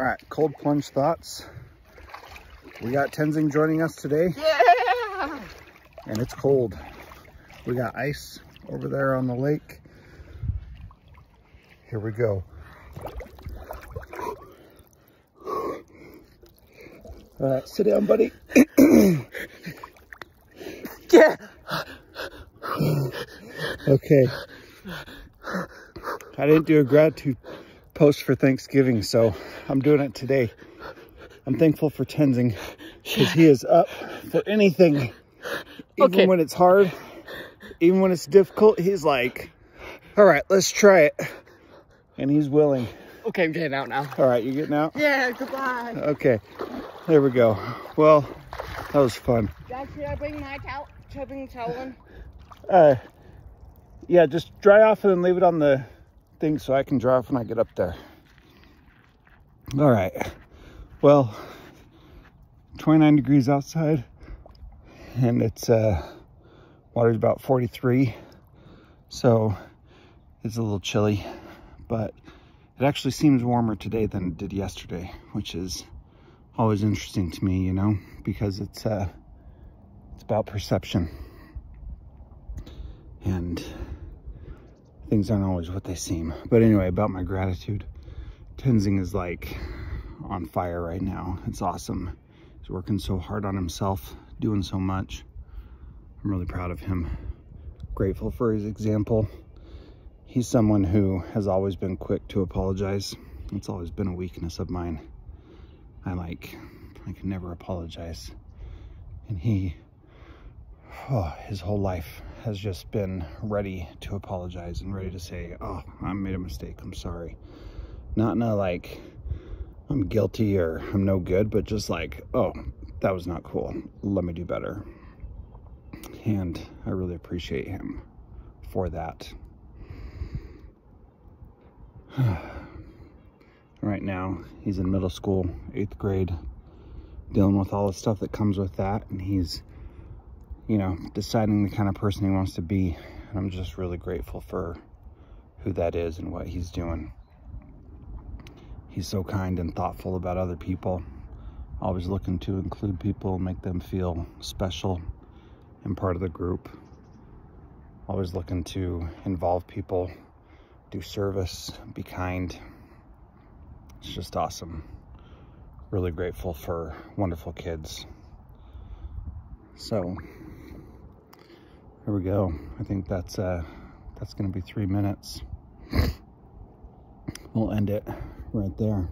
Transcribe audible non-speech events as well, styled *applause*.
All right, cold plunge thoughts. We got Tenzing joining us today. Yeah! And it's cold. We got ice over there on the lake. Here we go. All right, sit down, buddy. *coughs* Yeah! Okay. I didn't do a gratitude post for Thanksgiving, so I'm doing it today. I'm thankful for Tenzing because he is up for anything. Even Okay. when it's hard, even when it's difficult, he's like, all right, let's try it. And he's willing. Okay, I'm getting out now. All right, you getting out? Yeah, goodbye. Okay, there we go. Well, that was fun. Dad, should I bring my towel? Should I bring towel in? Uh, yeah, just dry off and then leave it on the thing so I can off when I get up there. All right. Well, 29 degrees outside and it's uh water's about 43. So it's a little chilly, but it actually seems warmer today than it did yesterday, which is always interesting to me, you know, because it's uh it's about perception and things aren't always what they seem. But anyway, about my gratitude, Tenzing is like on fire right now. It's awesome. He's working so hard on himself, doing so much. I'm really proud of him. Grateful for his example. He's someone who has always been quick to apologize. It's always been a weakness of mine. I like, I can never apologize. And he oh, *sighs* his whole life has just been ready to apologize and ready to say, oh, I made a mistake. I'm sorry. Not in a like, I'm guilty or I'm no good, but just like, oh, that was not cool. Let me do better. And I really appreciate him for that. *sighs* right now, he's in middle school, eighth grade, dealing with all the stuff that comes with that. And he's you know, deciding the kind of person he wants to be. And I'm just really grateful for who that is and what he's doing. He's so kind and thoughtful about other people, always looking to include people, make them feel special and part of the group. Always looking to involve people, do service, be kind. It's just awesome. Really grateful for wonderful kids. So, there we go. I think that's uh that's gonna be three minutes. We'll end it right there.